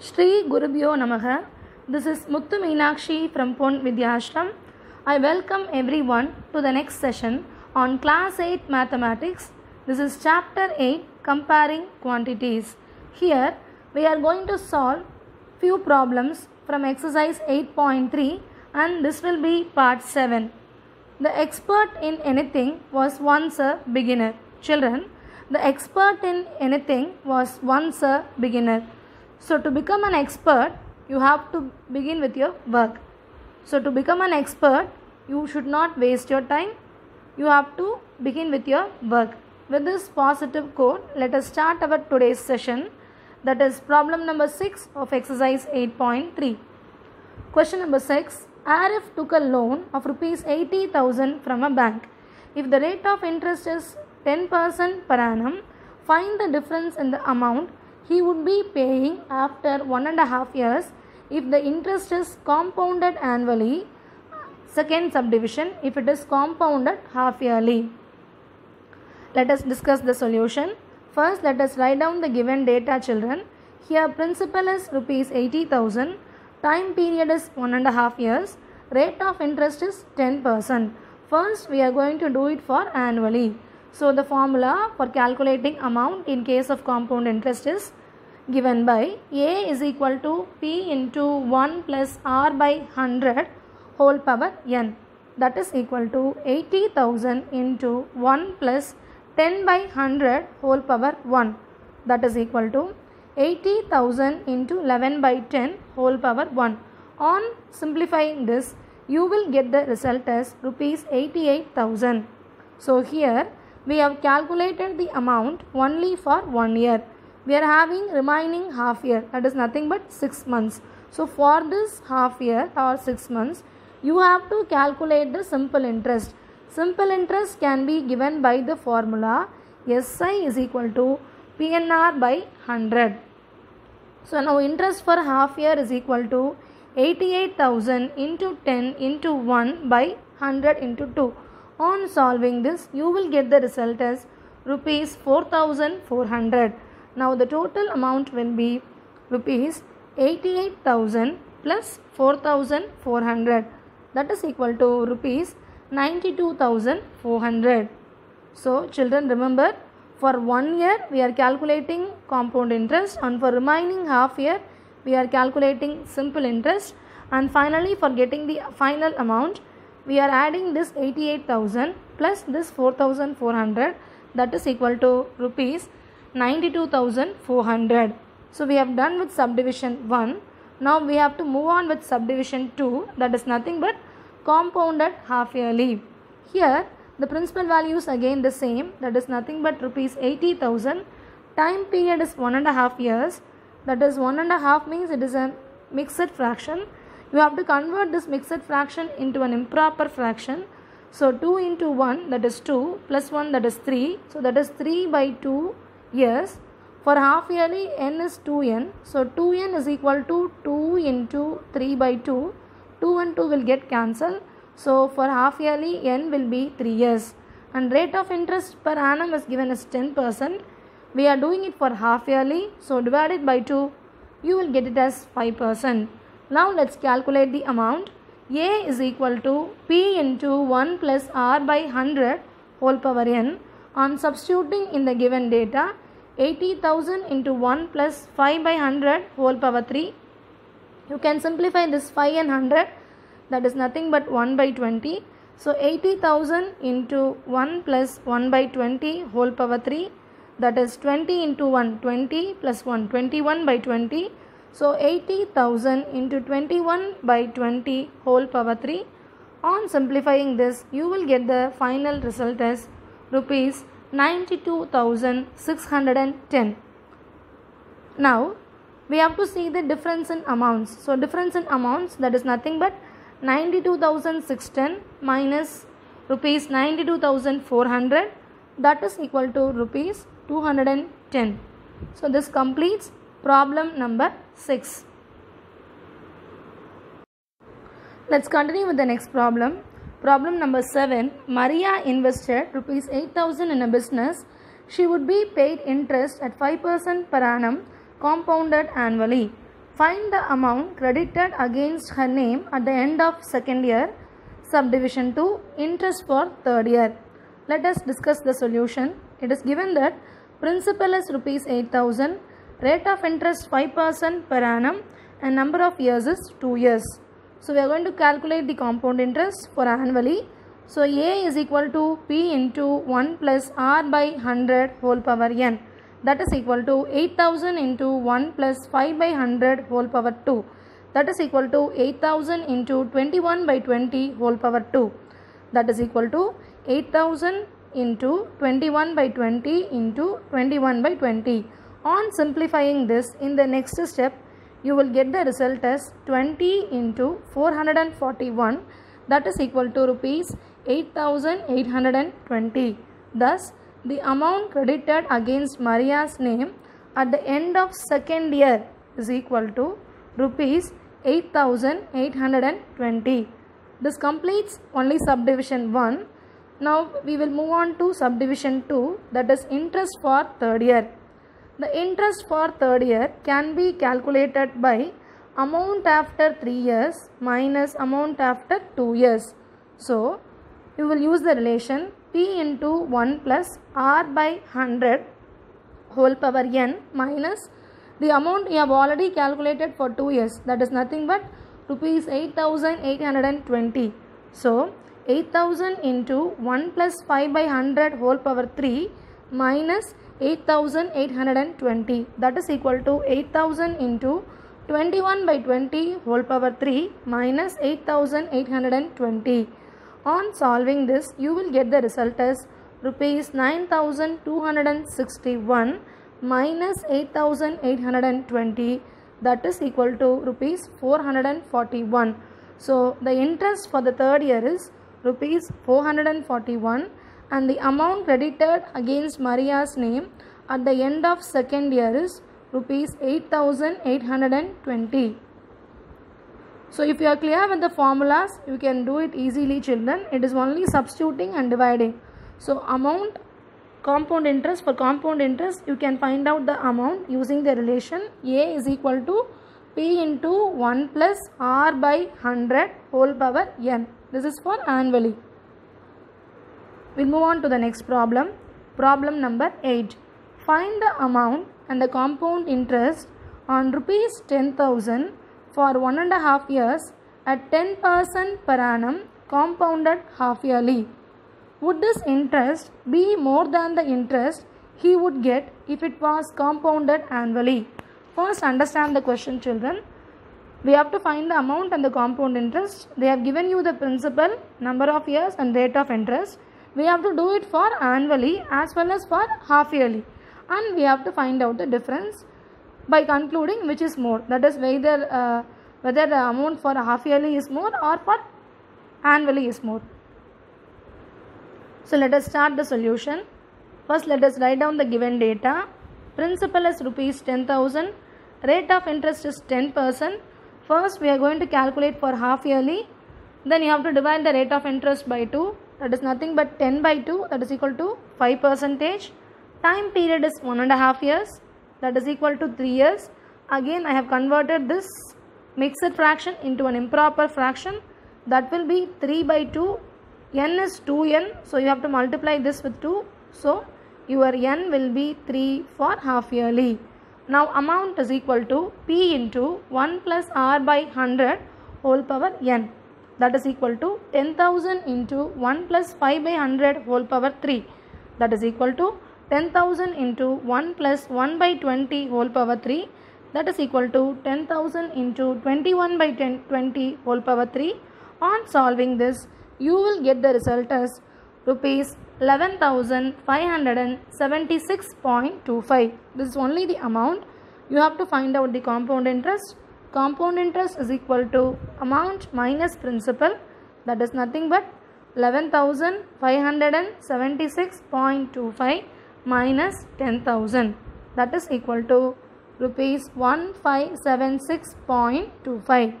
Shri Gurubhyo Namaha. This is Muttu Meenakshi from Pon Vidyashram. I welcome everyone to the next session on Class 8 Mathematics. This is Chapter 8 Comparing Quantities. Here we are going to solve few problems from exercise 8.3 and this will be part 7. The expert in anything was once a beginner. Children, the expert in anything was once a beginner. So, to become an expert, you have to begin with your work. So, to become an expert, you should not waste your time. You have to begin with your work. With this positive quote, let us start our today's session. That is problem number 6 of exercise 8.3. Question number 6 Arif took a loan of rupees 80,000 from a bank. If the rate of interest is 10% per annum, find the difference in the amount he would be paying after one and a half years if the interest is compounded annually. Second subdivision if it is compounded half yearly. Let us discuss the solution. First, let us write down the given data, children. Here, principal is rupees 80,000, time period is one and a half years, rate of interest is 10%. First, we are going to do it for annually. So, the formula for calculating amount in case of compound interest is given by A is equal to P into 1 plus R by 100 whole power n that is equal to 80,000 into 1 plus 10 by 100 whole power 1 that is equal to 80,000 into 11 by 10 whole power 1. On simplifying this you will get the result as rupees 88,000. So here we have calculated the amount only for one year. We are having remaining half year that is nothing but 6 months. So for this half year or 6 months you have to calculate the simple interest. Simple interest can be given by the formula SI is equal to PNR by 100. So now interest for half year is equal to 88,000 into 10 into 1 by 100 into 2. On solving this, you will get the result as rupees 4400. Now the total amount will be rupees 88,000 plus 4400 that is equal to rupees 92,400. So children remember for one year we are calculating compound interest and for remaining half year we are calculating simple interest and finally for getting the final amount we are adding this 88,000 plus this 4,400 that is equal to rupees 92,400. So we have done with subdivision 1. Now we have to move on with subdivision 2 that is nothing but compounded half yearly. Here the principal value is again the same that is nothing but rupees 80,000. Time period is one and a half years that is one and a half means it is a mixed fraction. You have to convert this mixed fraction into an improper fraction. So 2 into 1 that is 2 plus 1 that is 3. So that is 3 by 2 years. For half yearly n is 2n. So 2n is equal to 2 into 3 by 2. 2 and 2 will get cancelled. So for half yearly n will be 3 years. And rate of interest per annum is given as 10%. We are doing it for half yearly. So divided by 2 you will get it as 5%. Now let's calculate the amount. A is equal to P into 1 plus R by 100 whole power n. On substituting in the given data 80,000 into 1 plus 5 by 100 whole power 3. You can simplify this 5 and 100 that is nothing but 1 by 20. So 80,000 into 1 plus 1 by 20 whole power 3 that is 20 into 1 20 plus 1 21 by 20. So 80,000 into 21 by 20 whole power 3. On simplifying this you will get the final result as rupees 92,610. Now we have to see the difference in amounts. So difference in amounts that is nothing but 92,610 minus rupees 92,400 that is equal to rupees 210. So this completes problem number 6. Let's continue with the next problem. Problem number 7. Maria invested rupees 8000 in a business she would be paid interest at 5% per annum compounded annually. Find the amount credited against her name at the end of second year, subdivision 2, interest for third year. Let us discuss the solution. It is given that principal is rupees 8000, rate of interest 5% per annum and number of years is 2 years. So we are going to calculate the compound interest for annually. So A is equal to P into 1 plus R by 100 whole power n that is equal to 8000 into 1 plus 5 by 100 whole power 2 that is equal to 8000 into 21 by 20 whole power 2 that is equal to 8000 into 21 by 20 into 21 by 20. On simplifying this in the next step you will get the result as 20 into 441 that is equal to rupees 8820. Thus the amount credited against Maria's name at the end of second year is equal to rupees 8820. This completes only subdivision 1. Now we will move on to subdivision 2 that is interest for third year. The interest for third year can be calculated by amount after 3 years minus amount after 2 years. So we will use the relation P into 1 plus R by 100 whole power n minus the amount you have already calculated for 2 years that is nothing but rupees 8820. So 8000 into 1 plus 5 by 100 whole power 3 minus 8820 that is equal to 8000 into 21 by 20 whole power 3 minus 8820. On solving this you will get the result as rupees 9261 minus 8820 that is equal to rupees 441. So the interest for the third year is rupees 441 and the amount credited against Maria's name at the end of second year is rupees 8820. So if you are clear with the formulas, you can do it easily children. It is only substituting and dividing. So amount compound interest for compound interest you can find out the amount using the relation A is equal to P into 1 plus R by 100 whole power n. This is for annually. We'll move on to the next problem. Problem number 8. Find the amount and the compound interest on rupees 10,000 for one and a half years at 10% per annum compounded half yearly. Would this interest be more than the interest he would get if it was compounded annually? First understand the question children. We have to find the amount and the compound interest. They have given you the principal, number of years and rate of interest. We have to do it for annually as well as for half yearly. And we have to find out the difference by concluding which is more. That is whether, uh, whether the amount for half yearly is more or for annually is more. So let us start the solution. First let us write down the given data. Principal is rupees 10,000. Rate of interest is 10%. First we are going to calculate for half yearly. Then you have to divide the rate of interest by 2. That is nothing but 10 by 2 that is equal to 5 percentage. Time period is one and a half years that is equal to 3 years. Again I have converted this mixed fraction into an improper fraction. That will be 3 by 2 n is 2n so you have to multiply this with 2 so your n will be 3 for half yearly. Now amount is equal to p into 1 plus r by 100 whole power n that is equal to 10000 into 1 plus 5 by 100 whole power 3 that is equal to 10000 into 1 plus 1 by 20 whole power 3 that is equal to 10000 into 21 by 10, 20 whole power 3 on solving this you will get the result as rupees 11576.25 this is only the amount. You have to find out the compound interest compound interest is equal to amount minus principal that is nothing but 11576.25 minus 10000 that is equal to rupees 1576.25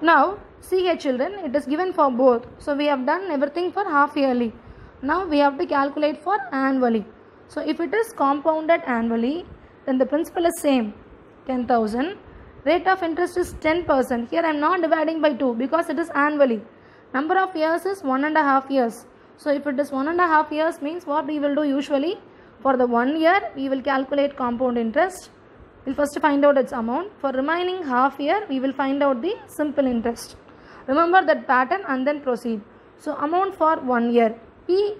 now See here children, it is given for both. So we have done everything for half yearly. Now we have to calculate for annually. So if it is compounded annually, then the principal is same 10,000. Rate of interest is 10%. Here I am not dividing by 2 because it is annually. Number of years is one and a half years. So if it is one and a half years means what we will do usually for the one year we will calculate compound interest. We'll first find out its amount. For remaining half year we will find out the simple interest. Remember that pattern and then proceed. So amount for one year P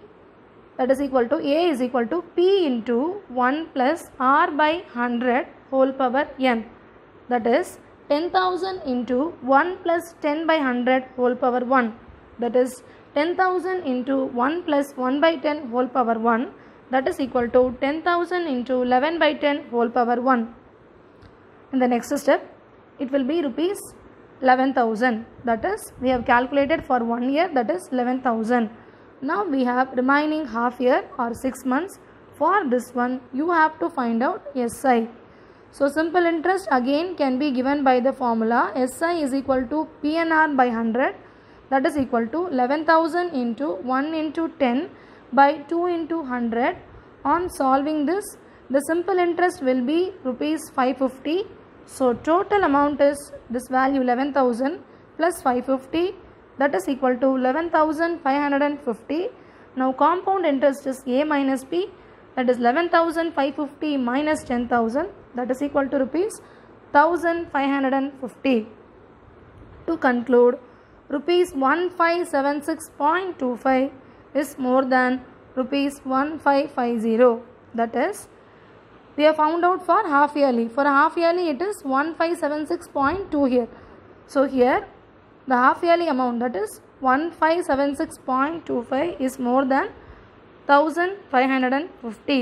that is equal to A is equal to P into 1 plus R by 100 whole power n. That is 10,000 into 1 plus 10 by 100 whole power 1. That is 10,000 into 1 plus 1 by 10 whole power 1. That is equal to 10,000 into 11 by 10 whole power 1. In the next step, it will be rupees 11,000. That is, we have calculated for one year that is 11,000. Now we have remaining half year or 6 months. For this one, you have to find out SI. So simple interest again can be given by the formula SI is equal to PNR by 100 that is equal to 11,000 into 1 into 10 by 2 into 100. On solving this, the simple interest will be rupees 550. So total amount is this value 11,000 plus 550 that is equal to 11,550. Now compound interest is A minus B that is 11,550 minus 10,000 that is equal to rupees 1550. To conclude, rupees 1576.25 is more than rupees 1550 that is we have found out for half yearly. For half yearly it is 1576.2 here. So here the half yearly amount that is 1576.25 is more than 1550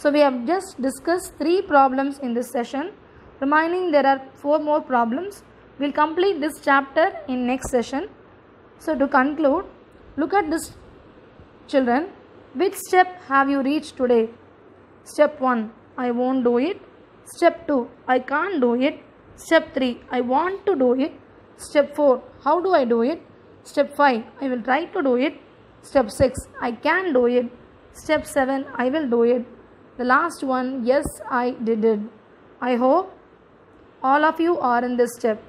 so we have just discussed three problems in this session. Remaining there are four more problems. We'll complete this chapter in next session. So to conclude look at this children. Which step have you reached today? Step 1 i won't do it. Step 2 i can't do it. Step 3 i want to do it step 4 how do i do it? Step 5 i will try to do it. Step 6 i can do it. Step 7 i will do it. The last one. Yes i did it. I hope all of you are in this step.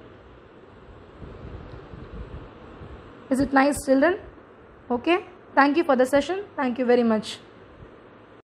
Is it nice children? Okay. Thank you for the session. Thank you very much